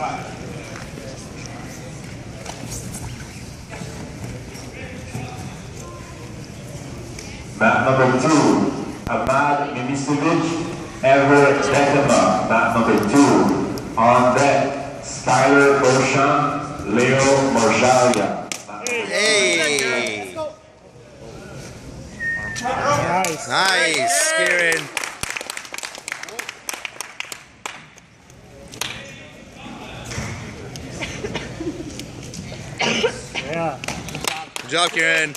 Mat number two, Ahmad Mimicevic, Ever Dekema. Mat number two, on deck, Skylar Beauchamp, Leo Morjalia. Hey! Nice. Nice, Kieran. Yeah. Good job, Kieran.